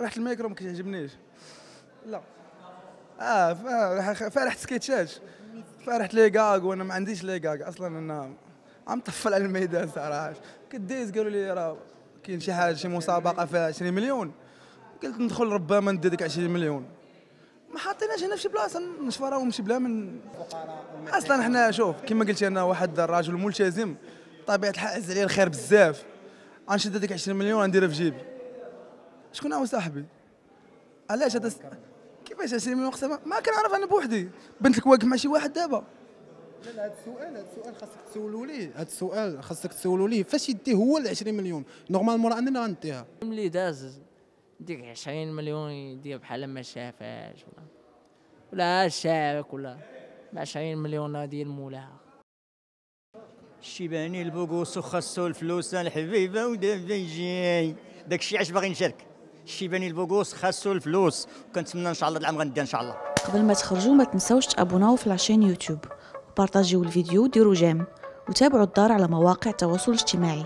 ريحه الميكرو ما كتعجبنيش لا. آه ف- فرحة سكيتشات فرحة لي كاغ وأنا ما عنديش لي كاغ أصلا. أنا عم طفل على الميدان صراحة. كديز قالوا لي راه كاين شي حاجة شي مسابقة فيها 20 مليون. قلت ندخل ربما ندير ديك 20 مليون. ما حاطيناش هنا في شي بلاصة نشفراو شي بلا من أصلا حنا شوف كما قلت أنا واحد الراجل ملتزم. طبيعة الحال عز عليه الخير بزاف. غنشد هذيك 20 مليون غنديرها في جيبي. شكون هو صاحبي؟ علاش هذا كيفاش 20 مليون قسما ما كنعرف أنا بوحدي. بنت لك واقف مع شي واحد دابا. لا هذا السؤال هذا السؤال خاصك تسولوا ليه. هذا السؤال خاصك تسولوا ليه. فاش يديه هو ال 20 مليون؟ نورمالمون راه اننا غنديها. ملي داز ديك 20 مليون يدير بحال ما شافاش ولا ولا شافك ولا ب 20 مليون ديال مولاها الشيباني ال beau gosse وخاصو الفلوس الحبيبة ودابا جاي داك الشيء علاش باغي نشارك؟ الشيباني ال beau gosse خاصو الفلوس. وكنتمنى إن شاء الله العام غنديها إن شاء الله. قبل ما تخرجوا ما تنسوش تابوناو في la chaîne YouTube. وبارطاجيو الفيديو وديروا j'aime. وتابعوا الدار على مواقع التواصل الاجتماعي.